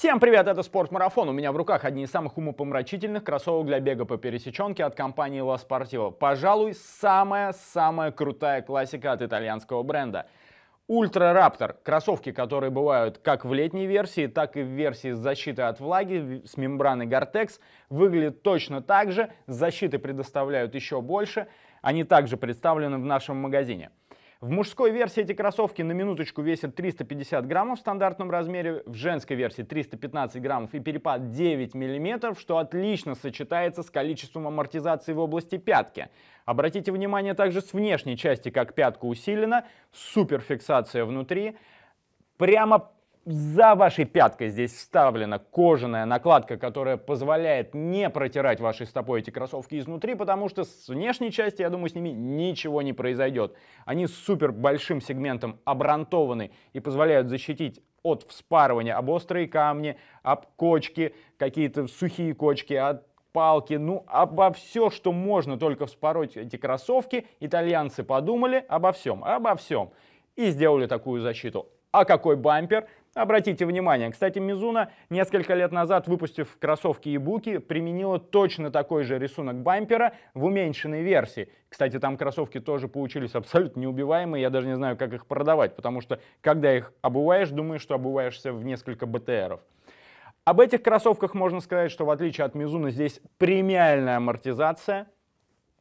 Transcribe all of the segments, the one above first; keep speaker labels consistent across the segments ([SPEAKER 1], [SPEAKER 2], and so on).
[SPEAKER 1] Всем привет, это Спортмарафон. У меня в руках одни из самых умопомрачительных кроссовок для бега по пересеченке от компании La Sportiva. Пожалуй, самая-самая крутая классика от итальянского бренда. Ультра Раптор. Кроссовки, которые бывают как в летней версии, так и в версии с защитой от влаги с мембраной Gore-Tex. Выглядят точно так же. Защиты предоставляют еще больше. Они также представлены в нашем магазине. В мужской версии эти кроссовки на минуточку весят 350 граммов в стандартном размере, в женской версии 315 граммов и перепад 9 миллиметров, что отлично сочетается с количеством амортизации в области пятки. Обратите внимание также с внешней части, как пятка усилена, суперфиксация внутри. Прямо за вашей пяткой здесь вставлена кожаная накладка, которая позволяет не протирать вашей стопой эти кроссовки изнутри, потому что с внешней части, я думаю, с ними ничего не произойдет. Они с супер большим сегментом обрантованы и позволяют защитить от вспарывания об острые камни, об кочки, какие-то сухие кочки, от палки, ну обо все, что можно только вспороть эти кроссовки, итальянцы подумали обо всем, обо всем и сделали такую защиту. А какой бампер? Обратите внимание, кстати, Мизуна несколько лет назад, выпустив кроссовки и буки, применила точно такой же рисунок бампера в уменьшенной версии. Кстати, там кроссовки тоже получились абсолютно неубиваемые, я даже не знаю, как их продавать, потому что, когда их обуваешь, думаешь, что обуваешься в несколько БТРов. Об этих кроссовках можно сказать, что в отличие от Мизуна здесь премиальная амортизация –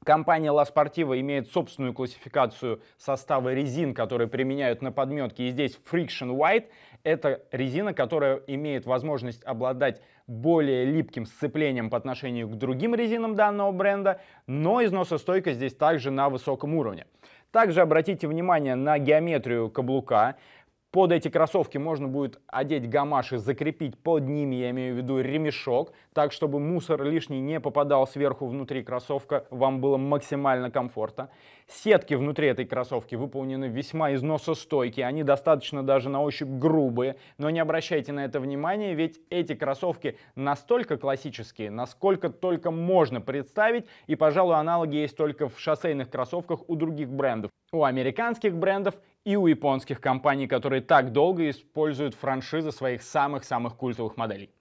[SPEAKER 1] Компания La Sportiva имеет собственную классификацию состава резин, которые применяют на подметке. И здесь Friction White — это резина, которая имеет возможность обладать более липким сцеплением по отношению к другим резинам данного бренда, но износостойкость здесь также на высоком уровне. Также обратите внимание на геометрию каблука. Под эти кроссовки можно будет одеть гамаши, закрепить под ними, я имею в виду ремешок, так, чтобы мусор лишний не попадал сверху внутри кроссовка, вам было максимально комфортно. Сетки внутри этой кроссовки выполнены весьма износостойкие, они достаточно даже на ощупь грубые, но не обращайте на это внимания, ведь эти кроссовки настолько классические, насколько только можно представить, и, пожалуй, аналоги есть только в шоссейных кроссовках у других брендов. У американских брендов и у японских компаний, которые так долго используют франшизы своих самых-самых культовых моделей.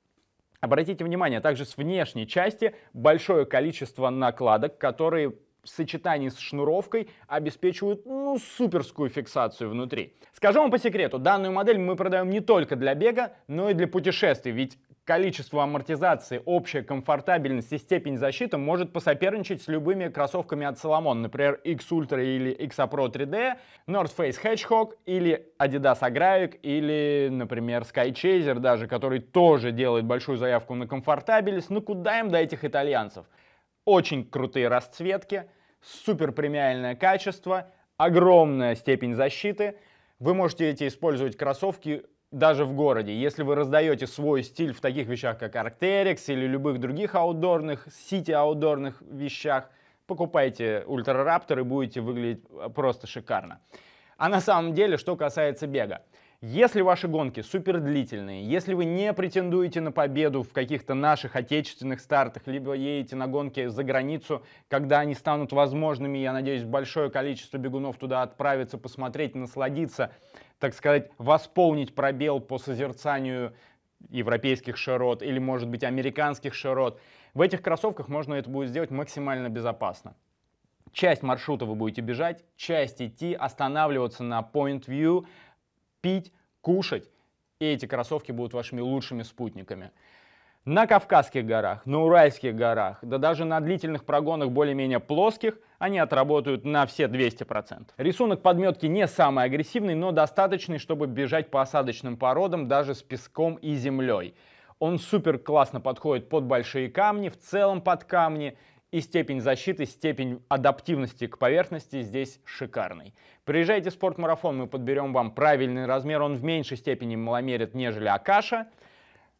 [SPEAKER 1] Обратите внимание, также с внешней части большое количество накладок, которые в сочетании с шнуровкой обеспечивают ну, суперскую фиксацию внутри. Скажу вам по секрету, данную модель мы продаем не только для бега, но и для путешествий, ведь количество амортизации, общая комфортабельность и степень защиты может посоперничать с любыми кроссовками от Salomon, например, X Ultra или X Pro 3D, North Face Hedgehog или Adidas Agravic или, например, Sky Chaser даже, который тоже делает большую заявку на комфортабельность. Ну куда им до этих итальянцев? Очень крутые расцветки, супер премиальное качество, огромная степень защиты. Вы можете эти использовать кроссовки даже в городе. Если вы раздаете свой стиль в таких вещах, как Arcteryx или любых других аутдорных, сити-аутдорных вещах, покупайте Ультра Раптор и будете выглядеть просто шикарно. А на самом деле, что касается бега. Если ваши гонки супер длительные, если вы не претендуете на победу в каких-то наших отечественных стартах, либо едете на гонки за границу, когда они станут возможными, я надеюсь, большое количество бегунов туда отправится посмотреть, насладиться, так сказать, восполнить пробел по созерцанию европейских широт или, может быть, американских широт. В этих кроссовках можно это будет сделать максимально безопасно. Часть маршрута вы будете бежать, часть идти, останавливаться на point view, пить, кушать, и эти кроссовки будут вашими лучшими спутниками. На Кавказских горах, на Уральских горах, да даже на длительных прогонах более-менее плоских, они отработают на все 200%. Рисунок подметки не самый агрессивный, но достаточный, чтобы бежать по осадочным породам даже с песком и землей. Он супер классно подходит под большие камни, в целом под камни, и степень защиты, степень адаптивности к поверхности здесь шикарный. Приезжайте в спортмарафон, мы подберем вам правильный размер, он в меньшей степени маломерит, нежели Акаша.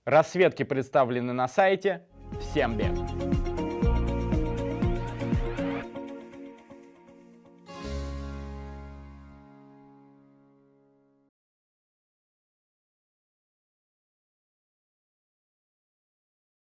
[SPEAKER 1] Рассветки представлены на сайте. Всем бег!